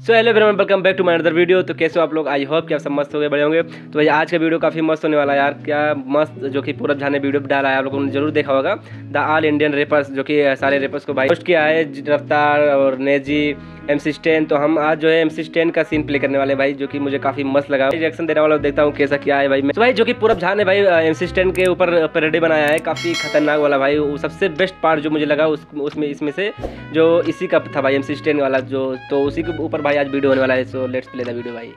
So hello everyone welcome back to my other video तो कैसे हो आप लोग? आई होप कि आप सब मस्त हो गए बड़े होंगे। तो भाई, आज का वीडियो काफ़ी मस्त होने वाला है यार। क्या मस्त जो कि पूरब झा ने वीडियो डाला है, आप लोगों ने ज़रूर देखा होगा। द ऑल इंडियन रेपर्स जो कि सारे रेपर्स को भाई पोस्ट किया है रफ्तार और नेजी एम सी तो हम आज जो है एम सी स्टेन का सीन प्ले करने वाले भाई, जो कि मुझे काफ़ी मस्त लगा। रिएक्शन देने वाला देखता हूँ कैसा क्या है भाई। मैं तो भाई, जो कि पूरब झा ने भाई एम सी स्टेन के ऊपर पेरेडी बनाया है। काफ़ी खतरनाक वाला भाई, वो सबसे बेस्ट पार्ट जो मुझे लगा उसमें, इसमें से, जो इसी का था भाई एम सी वाला, जो तो उसी के ऊपर भाई आज वीडियो होने वाला है so let's play the video भाई।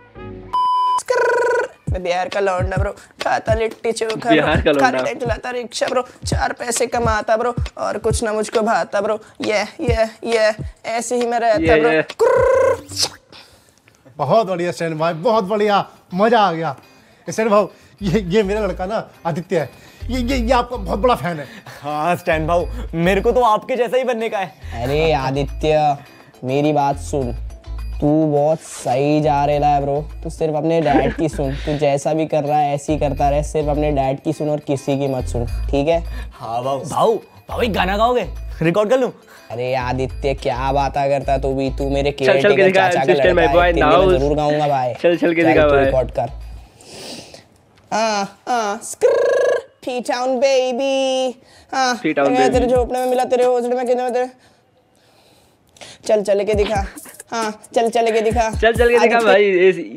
मैं बिहार का लौंडा ब्रो खाता लिट्टी चोखा बिहार का लौंडा। खाली चलाता रिक्शा ब्रो चार पैसे कमाता ब्रो और कुछ ना मुझको भाता ब्रो ये ये ये ऐसे ही मैं रहता ब्रो बहुत बढ़िया स्टैंड भाई बहुत बढ़िया। मज़ा आ गया। स्टैंड भाऊ ये ये मेरा लड़का ना आदित्य है। ये ये ये आपका बहुत बड़ा फ़ैन है। हाँ स्टैंड भाऊ मेरे को तो आपके जैसा ही बनने का है। अरे आदित्य मेरी बात सुन। तू बहुत सही जा रहा है ब्रो तू सिर्फ़ अपने डैड की सुन. तू जैसा भी कर रहा है ऐसे ही करता रहे. सिर्फ़ अपने डैड की सुन और किसी की मत सुन. ठीक है? हाँ भाऊ भाऊ एक गाना गाओगे? रिकॉर्ड कर लूँ? अरे आदित्य क्या बात करता तू भी? तू मेरे चाचा का लड़का है. ज़रूर गाऊँगा भाई. चल, चल के दिखा भाई। रिकॉर्ड कर. हाँ हाँ स्क्रर पी टाउन बेबी हाँ P-Town मैं तेरे झोपड़े में मिला तेरे में कितने में तेरे? चल चल के दिखा. हाँ चल चल के दिखा। चल चल के देखा भाई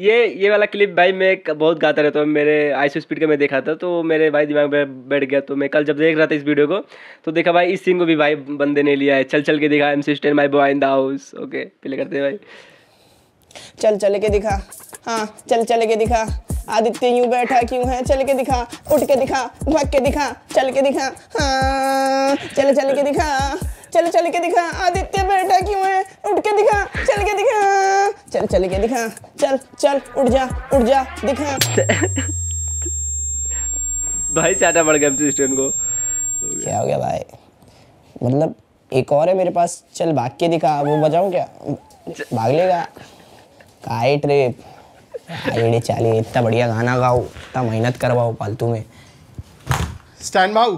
ये ये वाला क्लिप भाई मैं बहुत गाता रहता हूँ। मेरे आईसो स्पीड का मैं देखा था तो मेरे भाई दिमाग में बैठ गया। तो मैं कल जब देख रहा था इस वीडियो को तो देखा भाई इस सीन को भी भाई बंदे ने लिया है। चल चल के दिखा M sister my boy in the house okay play करते भाई। चल चल के दिखा। हाँ चल चल के दिखा। आदित्य यूँ बैठा क्यों है? चल के दिखा। उठ के दिखा भाग के दिखा। चल के दिखा। हाँ चल चल के दिखा। चल चल के दिखा। आदित्य बैठा क्यों है? उठ के दिखा चल के दिखा चल चल के दिखा चल चल उठ जा उठ जा दिखा। भाई चाटा पड़ गया एम सिस्टर को। क्या हो गया भाई? मतलब एक और है मेरे पास चल भाग के दिखा वो बजाऊं क्या? भाग लेगा। काई ट्रिप आईडी चाली इतना बढ़िया गाना गाओ इतना मेहनत करवाओ फालतू में। स्टैंड भाऊ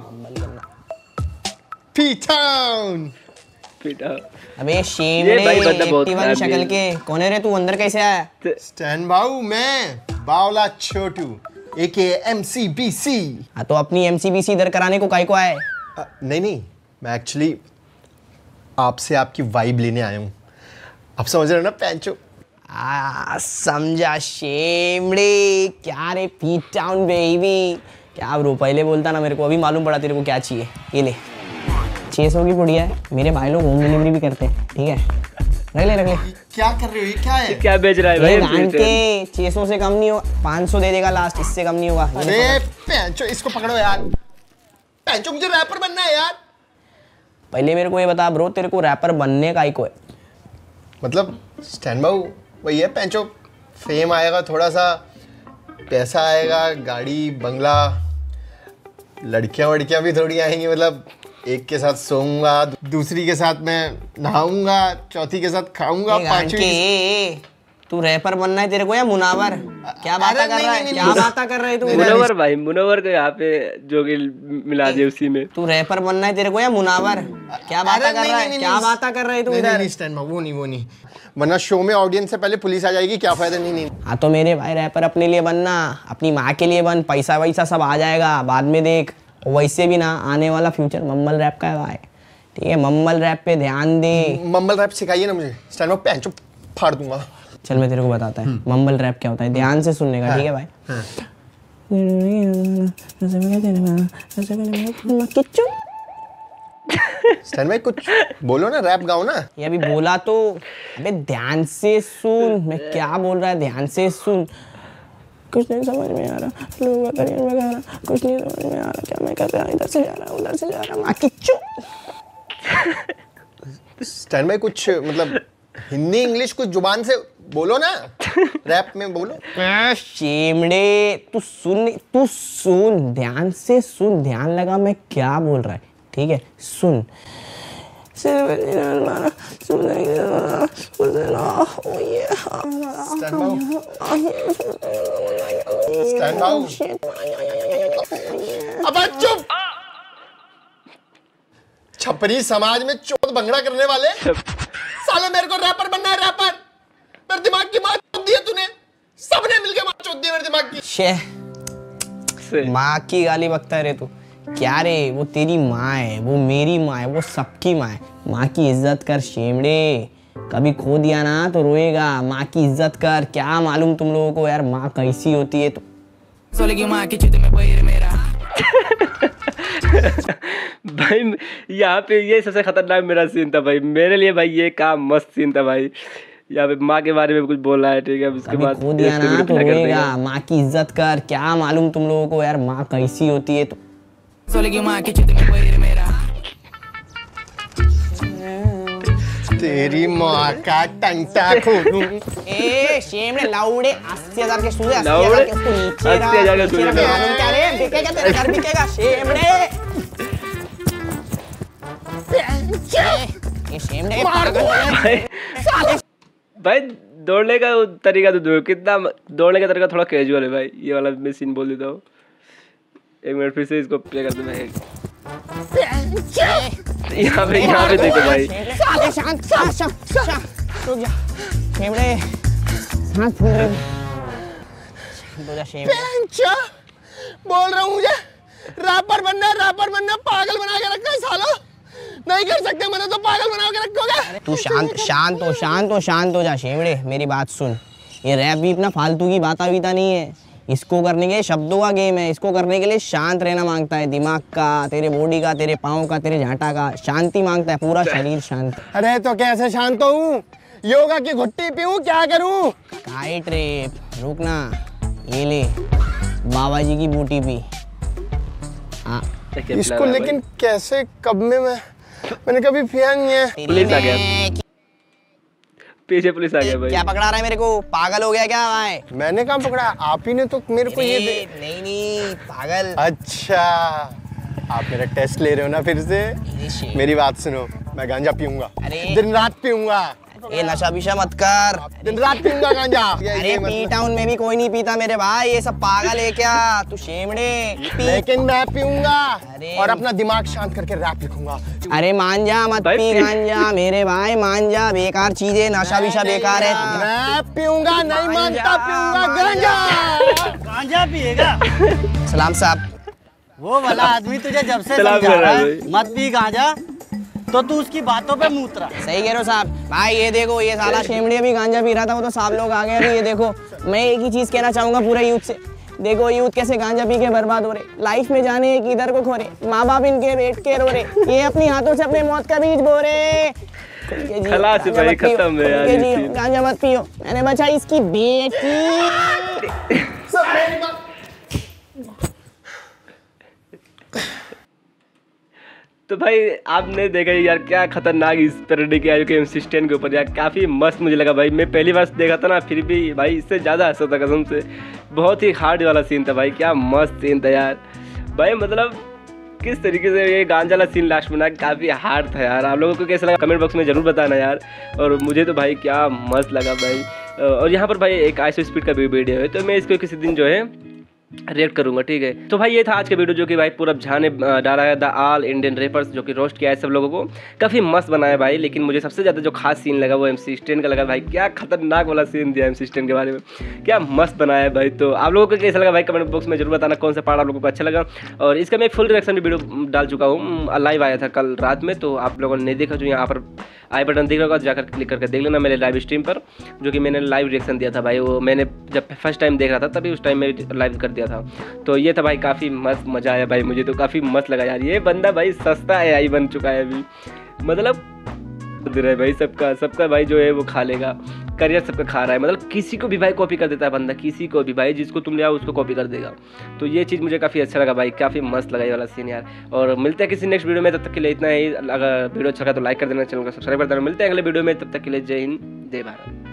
पी टाउन पीटा अबे शेमड़े ये भाई बंदा बहुत खराब शक्ल के। कौन है रे तू? अंदर कैसे आया? स्टैंड भाऊ मैं बावला छोटू ए के एम सी बी सी हाँ तो अपनी एमसीबीसी इधर कराने को काय को आए नहीं नहीं मैं एक्चुअली आपसे आपकी वाइब लेने आया हूँ। आप समझ रहे हो ना पैंचो? आ समझा शेमड़े क्या रे पी टाउन बेबी क्या ब्रो पहले बोलता ना मेरे को? अभी मालूम पड़ा तेरे को क्या चाहिए। ये ले। छः सौ की पुड़िया है मेरे भाई लोग होम डिलीवरी भी करते हैं ठीक है? रख ले रख ले। क्या कर रहे हो? ये क्या है? क्या बेच रहा है भाई? MC के छः सौ से कम नहीं होगा पाँच सौ दे देगा लास्ट इससे कम नहीं होगा। अरे पैंचो इसको पकड़ो यार। पैंचो मुझे रैपर बनना है यार। पहले मेरे को ये बता ब्रो तेरे को रैपर बनने का ही को है। मतलब स्टैंड बाबू वही है पैंचो। फेम आएगा थोड़ा सा पैसा आएगा गाड़ी बंगला लड़कियाँ वड़कियाँ भी थोड़ी आएँगी मतलब एक के साथ सोऊँगा दूसरी के साथ मैं नहाऊँगा चौथी के साथ खाऊँगा पांचवी तू रैपर बनना है तेरे को या मुनावर? क्या बात कर रहा है? क्या बात कर रहे तू? इधर मुनवर भाई मुनवर को यहाँ पे जो कि मिला दिया उसी में। तू रैपर बनना है तेरे को या मुनावर? क्या बात कर रहा है? क्या बात कर रहे तू नहीं, नहीं, इधर? वो नहीं वो नहीं। वरना शो में ऑडियंस से पहले पुलिस आ जाएगी क्या फ़ायदा? नहीं नहीं। हाँ तो मेरे भाई रैपर अपने लिए बनना अपनी माँ के लिए बन पैसा वैसा सब आ जाएगा बाद में देख। वैसे भी ना आने वाला फ्यूचर मम्मल रैप का है भाई। ठीक है मम्मल रैप पे ध्यान दे। मम्मल रैप सिखाइए ना मुझे। स्टैंड बाबू पैंचो फाड़ दूँगा। चल मैं तेरे को बताता है। मम्मल रैप क्या होता है? ध्यान से सुनने का ठीक है भाई? स्टैंड भाई कुछ बोलो ना रैप गाओ ना। ये अभी बोला तो अबे ध्यान से सुन। मैं क्या बोल रहा है? ध्यान से सुन। कुछ नहीं समझ में आ रहा। लोगों का करियर वगैरह कुछ नहीं समझ में आ रहा। क्या मैं कर रहा इधर से जा रहा उधर से जा रहा माँ किच्चू स्टैंड भाई कुछ मतलब हिंदी इंग्लिश कुछ ज़ुबान से बोलो ना। रैप में बोलो। शेमड़े तू सुन तू सुन ध्यान से सुन। ध्यान लगा मैं क्या बोल रहा है। ठीक है सुन। Oh yeah. Stand. Stand छपरी समाज में चोट भंगड़ा करने वाले साले मेरे को रैपर बनना है रैपर मेरे दिमाग की मार चोट दी है तूने सबने मिलके मार चोट दी मेरे दिमाग की माँ की गाली बकता है रे तू क्या रे वो तेरी माँ है वो मेरी माँ है वो सबकी माँ है। माँ की इज़्ज़त कर शेमड़े। कभी खो दिया ना तो रोएगा। माँ की इज़्ज़त कर। क्या मालूम तुम लोगों को यार माँ कैसी होती है तो। माँ की चित में मेरा। भाई यहाँ पे ये सबसे खतरनाक मेरा सीन था भाई। मेरे लिए भाई ये काम मस्त सीन था भाई। यहाँ पे माँ के बारे में कुछ बोल रहा है ठीक है? अब इसके कभी बाद खो दिया ना तो रोएगा। माँ की इज़्ज़त कर। क्या मालूम तुम लोगों को यार माँ कैसी होती है तो। सोले की माँ की चित में पैर मेरा तेरी माँ का टंटा खोलूं। ए शेमड़े लाउड़े अस्सी हज़ार के सूदे अस्सी लाउड़े? हज़ार के उसको नीचे रख, 80,000 के नीचे सूदे। मालूम क्या रे बिकेगा तेरा घर बिकेगा शेमड़े ये शेमड़े पागल है। भाई भाई दौड़ने का तरीका तो दो कितना दौड़ने का तरीका थोड़ा कैजुअल है भाई ये वाला मैं सीन बोल देता हूँ। एक मिनट फिर से इसको प्ले कर दो भाई यहाँ पे यहाँ पे देखो भाई। बोल रहा हूँ मुझे रैपर बनना रैपर बनना पागल बना के रखा है सालो। नहीं कर सकते मैंने तो पागल बना के रखोगे तू शांत शांत हो शांत हो शांत हो जा शेमड़े मेरी बात सुन। ये रैप भी इतना फालतू की बाता बीता नहीं है। इसको करने के लिए शब्दों का गेम है। इसको करने के लिए शांत रहना माँगता है दिमाग का तेरे बॉडी का तेरे पाँव का तेरे झांटा का। शांति माँगता है पूरा शरीर शांत अरे तो कैसे शांत हूँ योगा की घुट्टी पीऊँ क्या करूँ? काइट रेप रुक ये ले बाबा जी की बूटी पी। हाँ। इसको लेकिन कैसे कब में मैं मैंने कभी पिया नहीं है तेरी पुलिस आ गया। मैं- पीछे पुलिस आ गया भाई। क्या पकड़ा रहा है मेरे को? पागल हो गया क्या भाई मैंने कहा पकड़ा? आप ही ने तो मेरे को ये दे नहीं नहीं पागल। अच्छा। आप मेरा टेस्ट ले रहे हो ना फिर से? मेरी बात सुनो मैं गांजा पीऊँगा। दिन रात पीऊँगा। ये नशा विशा मत कर। दिन रात पीऊँगा गांजा। अरे पी मतलब- टाउन में भी कोई नहीं पीता मेरे भाई ये सब पागल है क्या? तू शेमड़े लेकिन मैं पीऊँगा। और अपना दिमाग शांत करके रैप लिखूँगा। अरे मान जा मत पी गांजा मेरे भाई मान जा बेकार चीज़ें नशा विशा बेकार है। मैं पीऊँगा नहीं मानता पीऊँगा गांजा। गांजा पिएगा। सलाम साहब। वो वाला आदमी तुझे जब से समझा रहा है मत पी गांजा। तो तू उसकी बातों पे मूत रहा सही कह रहे हो साहब। भाई ये देखो ये साला शेमड़े भी गांजा पी रहा था वो तो साहब लोग आ गए अभी ये देखो। मैं एक ही चीज़ कहना चाहूँगा पूरे यूथ से। देखो यूथ कैसे गांजा पी के बर्बाद हो रहे लाइफ में जाने एक इधर को खोरे माँ बाप इनके बैठ के रो रहे ये अपनी हाथों से अपने मौत का बीज बो रहे। गांजा मत पियो। मैंने बचाई इसकी बेटी। तो भाई, आपने देखा यार क्या खतरनाक इस पैरोडी किया कि एमसी के ऊपर, यार काफ़ी मस्त मुझे लगा भाई। मैं पहली बार देखा था ना, फिर भी भाई इससे ज़्यादा हंसा था कसम से। बहुत ही हार्ड वाला सीन था भाई, क्या मस्त सीन था यार। भाई मतलब किस तरीके से ये गांजा वाला सीन लास्ट में ना, काफ़ी हार्ड था यार। आप लोगों को कैसा लगा? कमेंट बॉक्स में ज़रूर बताना यार। और मुझे तो भाई क्या मस्त लगा भाई। और यहाँ पर भाई एक आईसो स्पीड का भी वीडियो है तो मैं इसको किसी दिन जो है रिएक्ट करूँगा, ठीक है? तो भाई ये था आज का वीडियो जो कि भाई पूरब झा ने डाला है द आल इंडियन रेपर्स जो कि रोस्ट किया है सब लोगों को। काफ़ी मस्त बनाया भाई, लेकिन मुझे सबसे ज़्यादा जो खास सीन लगा वो एम सी स्टेन का लगा भाई। क्या खतरनाक वाला सीन दिया एम सी स्टेन के बारे में। क्या मस्त बनाया है भाई। तो आप लोगों को कैसा लगा भाई कमेंट बॉक्स में ज़रूर बताना, कौन सा पार्ट आप लोगों को अच्छा लगा। और इसका मैं फुल रिएक्शन भी वीडियो डाल चुका हूँ। लाइव आया था कल रात में तो आप लोगों ने देखा, जो यहाँ पर आई बटन दिख रहा होगा जाकर क्लिक करके देख लेना मेरे लाइव स्ट्रीम पर, जो कि मैंने लाइव रिएक्शन दिया था भाई। वो मैंने जब फ़र्स्ट टाइम देख रहा था, तभी उस टाइम में लाइव कर दिया था। तो ये था भाई काफ़ी मस्त मज़ा आया भाई, मुझे तो काफ़ी मस्त लगा यार। ये बंदा भाई सस्ता है आई बन चुका है अभी। मतलब है भाई सबका सबका भाई जो है वो खा लेगा। करियर सबका खा रहा है। मतलब किसी को भी भाई कॉपी कर देता है बंदा, किसी को भी भाई, जिसको तुम ले आओ उसको कॉपी कर देगा। तो ये चीज़ मुझे काफ़ी अच्छा लगा भाई, काफ़ी मस्त लगा ये वाला सीन यार। और मिलते हैं किसी नेक्स्ट वीडियो में, तब तक के लिए इतना ही। अगर वीडियो अच्छा लगा तो लाइक कर देना चैनल को सब्सक्राइब कर देना। मिलते हैं अगले वीडियो में, तब तक के लिए जय हिंद, जय भारत।